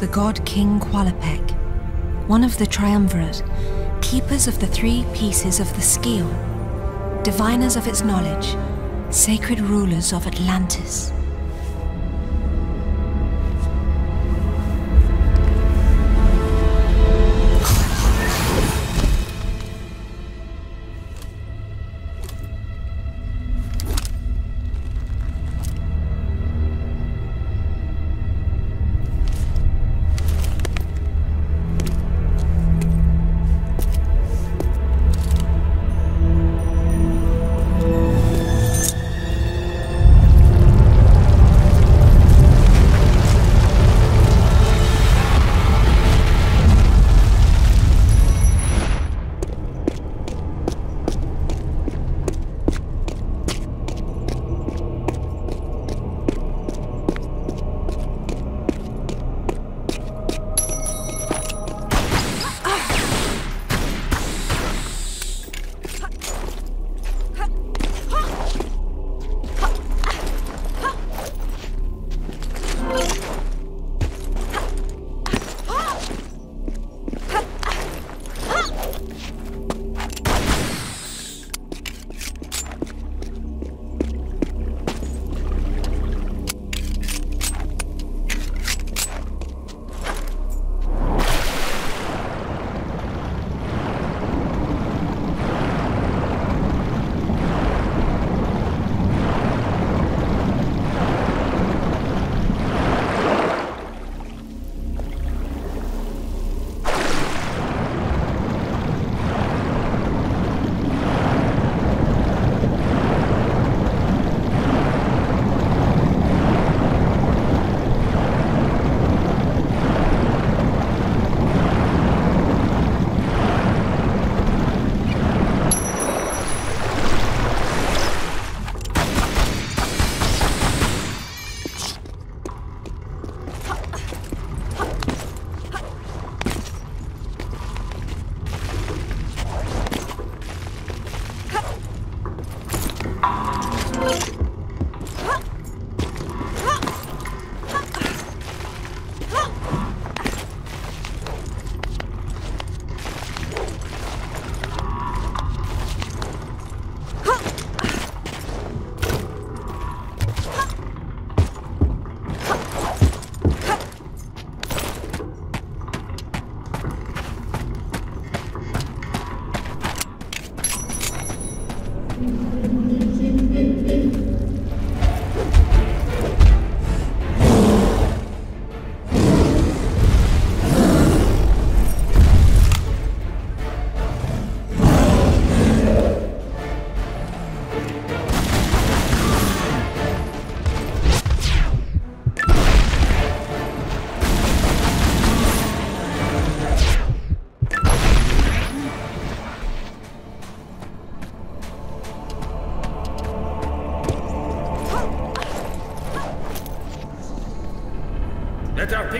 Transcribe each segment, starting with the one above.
the god King Qualopec, one of the triumvirate, keepers of the three pieces of the Scion, diviners of its knowledge, sacred rulers of Atlantis.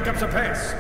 Up the pace.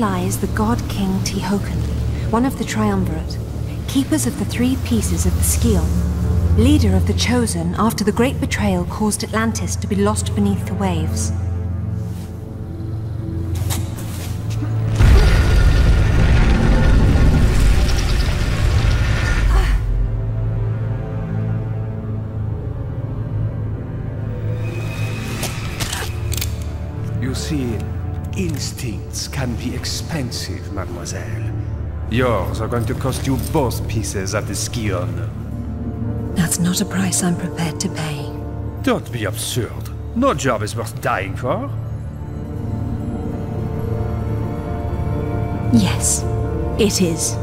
Lies the god king Tihocan, one of the Triumvirate, keepers of the three pieces of the Scion, leader of the Chosen after the great betrayal caused Atlantis to be lost beneath the waves. You see, instincts can be expensive, mademoiselle. Yours are going to cost you both pieces of the Scion. That's not a price I'm prepared to pay. Don't be absurd. No job is worth dying for. Yes, it is.